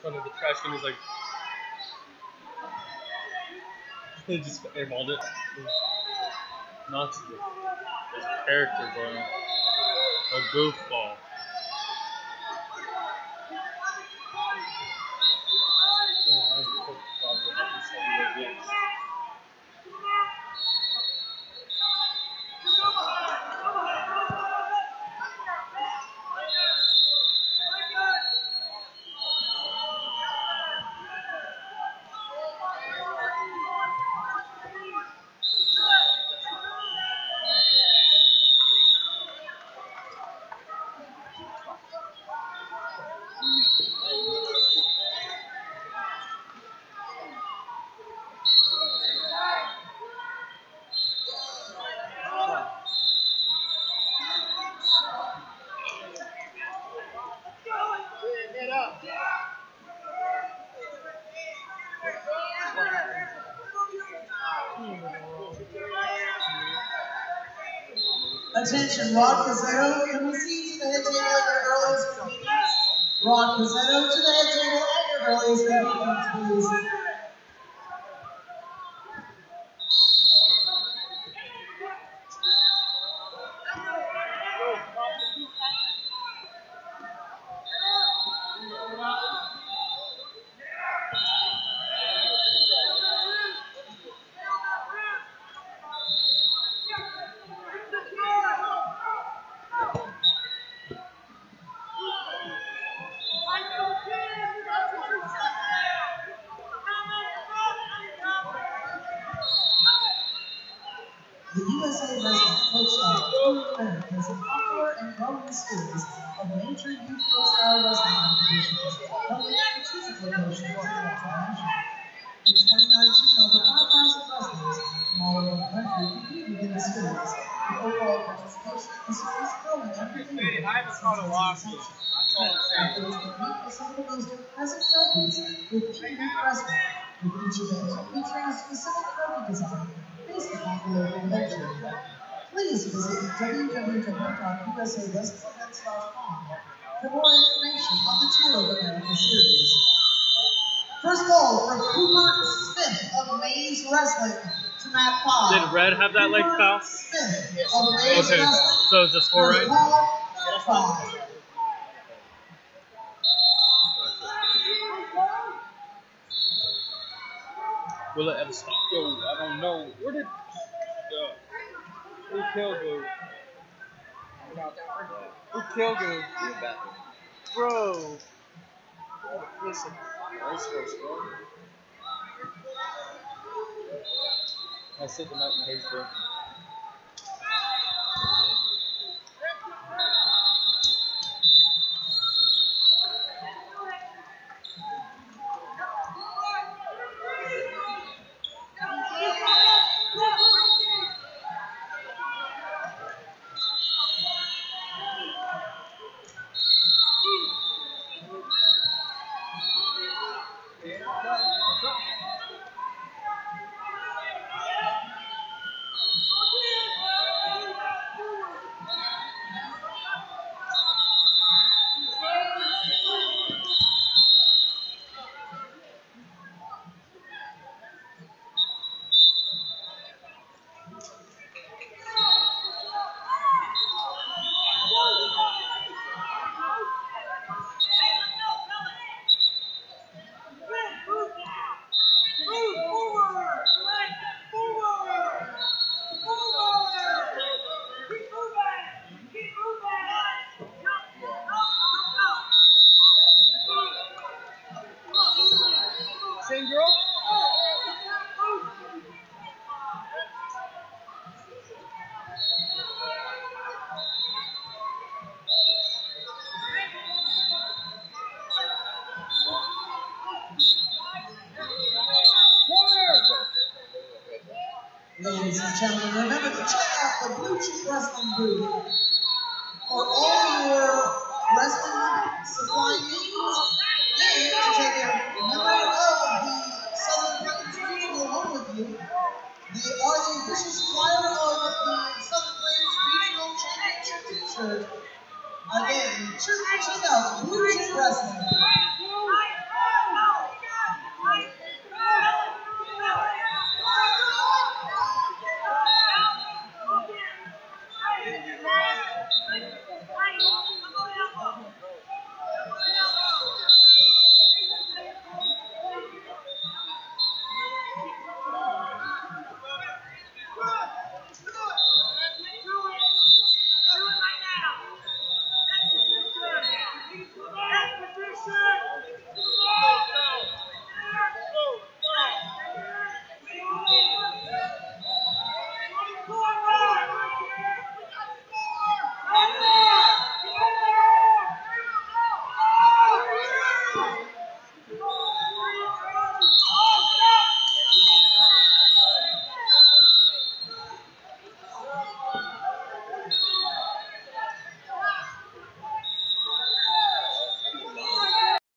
front of the trash can. He's like, he just airballed it. Not his character, bro. A goofball. Attention, Rod Pizzetto, can we see to the head table at your earliest convenience? Rod Pizzetto to the head table at your earliest convenience, please. The USA Wrestling Coach Americas and popular and growing series of major youth pro style wrestling competitions at strategic throughout the. In 2019, over 5,000 wrestlers from all over the country competed in the series, with overall participation in the series growing every year. I haven't caught a saying. Athletes compete for some of the most impressive trophies youth wrestling, with each event featuring a specific trophy design upon the local. Please visit www.usawrestlingevents.com for more information on the Tour of America series. First ball for Cooper Smith of Maze Wrestling to Matt Pod. Did Red have that leg foul? Smith of Maze Okay, Wrestling. so is the score right? ball, five. Will it ever stop? Yo, I don't know. Where did. Yo. Who killed who? Who killed who? Bro. Listen. I sent them out in Facebook. ladies and gentlemen. Remember to check out the Blue Cheese Wrestling booth for all your wrestling supply needs and to take a member of the Southern Plains Regional home with you. The are the official supplier of the Southern Plains Regional Championship T-shirt. Again, check out Blue Cheese Wrestling.